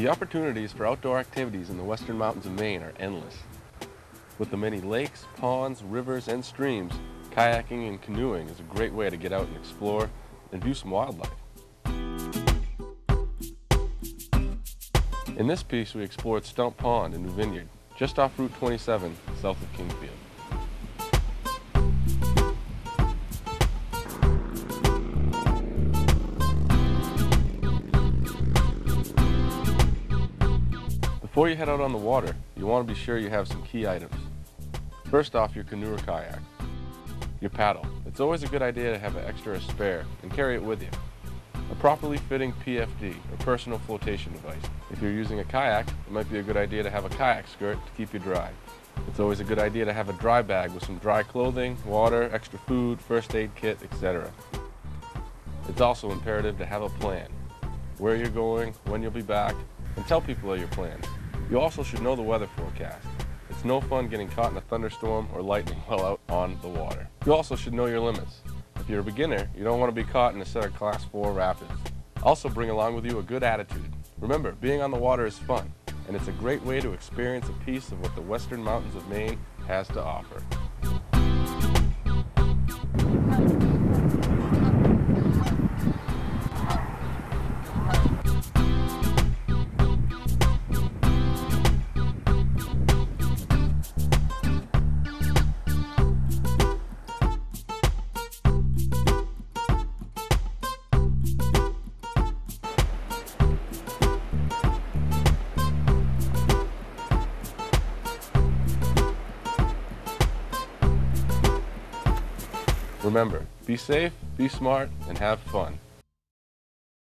The opportunities for outdoor activities in the western mountains of Maine are endless. With the many lakes, ponds, rivers, and streams, kayaking and canoeing is a great way to get out and explore and view some wildlife. In this piece, we explored Stump Pond in New Vineyard, just off Route 27, south of Kingfield. Before you head out on the water, you want to be sure you have some key items. First off, your canoe or kayak. Your paddle. It's always a good idea to have an extra spare and carry it with you. A properly fitting PFD, or personal flotation device. If you're using a kayak, it might be a good idea to have a kayak skirt to keep you dry. It's always a good idea to have a dry bag with some dry clothing, water, extra food, first aid kit, etc. It's also imperative to have a plan. Where you're going, when you'll be back, and tell people of your plans. You also should know the weather forecast. It's no fun getting caught in a thunderstorm or lightning while out on the water. You also should know your limits. If you're a beginner, you don't want to be caught in a set of class 4 rapids. Also bring along with you a good attitude. Remember, being on the water is fun, and it's a great way to experience a piece of what the western mountains of Maine has to offer. Remember, be safe, be smart, and have fun.